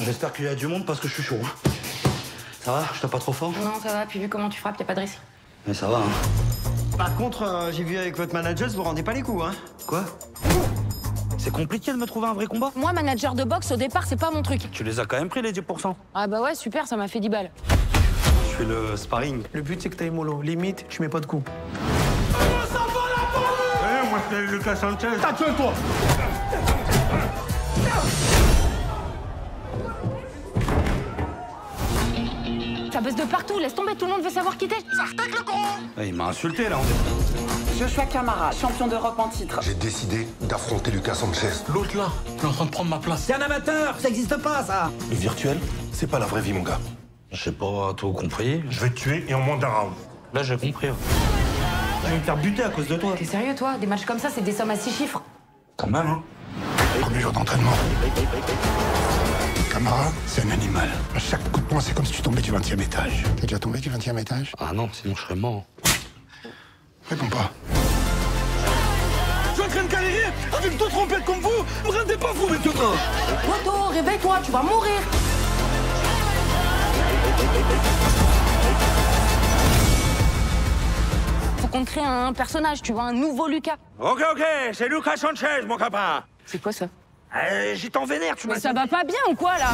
J'espère qu'il y a du monde parce que je suis chaud. hein. Ça va Je tape pas trop fort Non, ça va, puis vu comment tu frappes, y a pas de risque. Mais ça va, hein. Par contre, euh, j'ai vu avec votre manager, vous rendez pas les coups, hein Quoi? C'est compliqué de me trouver un vrai combat Moi, manager de boxe, au départ, c'est pas mon truc. Tu les as quand même pris, les 10%. Ah bah ouais, super, ça m'a fait 10 balles. Je fais le sparring. Le but, c'est que t'ailles mollo. Limite, tu mets pas de coups. moi c'est Lucas Sanchez. Ça baisse de partout, laisse tomber, tout le monde veut savoir qui t'es. Ouais, il m'a insulté, là. Joshua Camara, champion d'Europe en titre. J'ai décidé d'affronter Lucas Sanchez. L'autre là, il est en train de prendre ma place. C'est un amateur, ça existe pas ça Le virtuel, c'est pas la vraie vie, mon gars. J'ai pas tout compris. Je vais te tuer et en moins d'un round. Là, j'ai compris. Je vais me faire buter à cause de toi. T'es sérieux, toi? Des matchs comme ça, c'est des sommes à 6 chiffres. Quand même, hein. Premier jour d'entraînement. Camara, c'est un animal. À chaque coup de poing, c'est comme si tu tombais du 20 e étage. T'es déjà tombé du 20 e étage? Ah non, sinon je serais mort. Réponds pas. Je suis en train de galérer avec d'autres trompettes comme vous. Me rendez pas vous maintenant. Moto, réveille-toi, tu vas mourir. Faut qu'on crée un personnage, tu vois, un nouveau Lucas. Ok, ok, c'est Lucas Sanchez, mon copain. C'est quoi ça? Euh, J'étais en vénère, tu m'as Mais ça va pas bien ou quoi là?